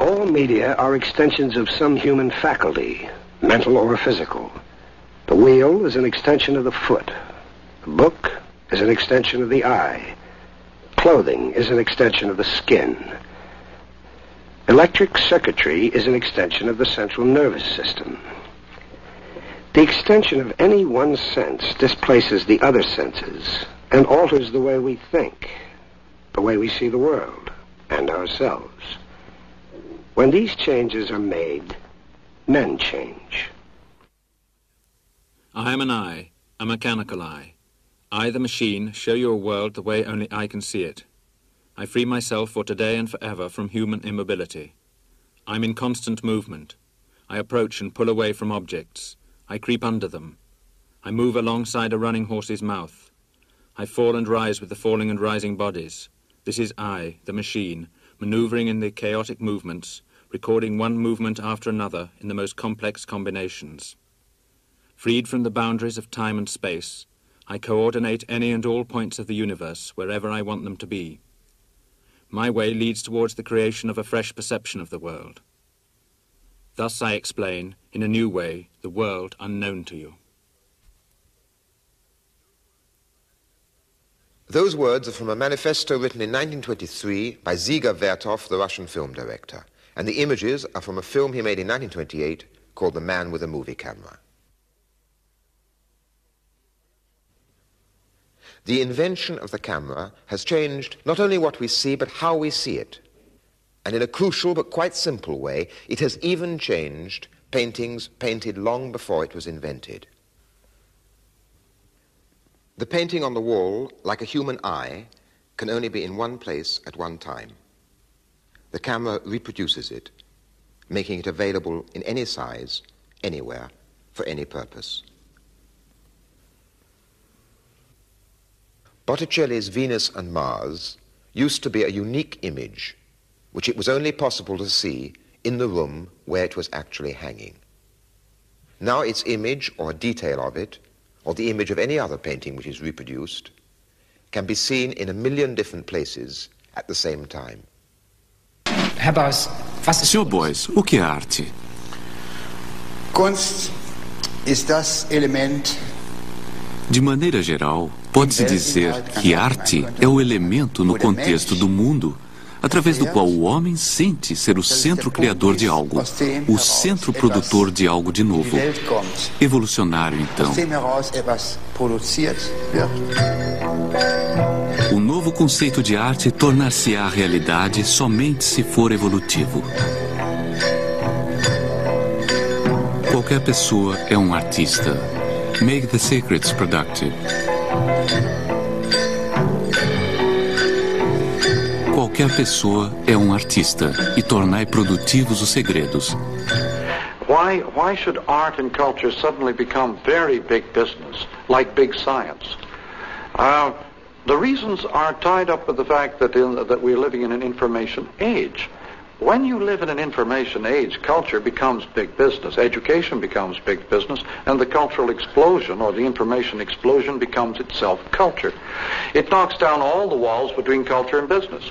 All media are extensions of some human faculty, mental or physical. The wheel is an extension of the foot. The book is an extension of the eye. Clothing is an extension of the skin. Electric circuitry is an extension of the central nervous system. The extension of any one sense displaces the other senses and alters the way we think, the way we see the world and ourselves. When these changes are made, men change. I am an eye, a mechanical eye. I, the machine, show you a world the way only I can see it. I free myself for today and forever from human immobility. I'm in constant movement. I approach and pull away from objects. I creep under them. I move alongside a running horse's mouth. I fall and rise with the falling and rising bodies. This is I, the machine, maneuvering in the chaotic movements, recording one movement after another in the most complex combinations. Freed from the boundaries of time and space, I coordinate any and all points of the universe wherever I want them to be. My way leads towards the creation of a fresh perception of the world. Thus I explain, in a new way, the world unknown to you. Those words are from a manifesto written in 1923 by Dziga Vertov, the Russian film director, and the images are from a film he made in 1928 called The Man with a Movie Camera. The invention of the camera has changed not only what we see, but how we see it. And in a crucial but quite simple way, it has even changed paintings painted long before it was invented. The painting on the wall, like a human eye, can only be in one place at one time. The camera reproduces it, making it available in any size, anywhere, for any purpose. Botticelli's Venus and Mars used to be a unique image which it was only possible to see in the room where it was actually hanging. Now its image or detail of it, or the image of any other painting which is reproduced, can be seen in a million different places at the same time. Herr Beuys, was ist Sr. Boyce, o que é arte? Kunst ist das Element De maneira geral, pode-se dizer que arte é o elemento no contexto do mundo através do qual o homem sente ser o centro criador de algo, o centro produtor de algo de novo. Evolucionário, então. O novo conceito de arte tornar-se-á realidade somente se for evolutivo. Qualquer pessoa é um artista. Make the secrets productive. Qualquer pessoa é um artista e tornai produtivos os segredos. Why, why should art and culture suddenly become very big business, like big science? Uh, the reasons are tied up with the fact that, in, that we're living in an information age. When you live in an information age, culture becomes big business, education becomes big business, and the cultural explosion or the information explosion becomes itself culture. It knocks down all the walls between culture and business.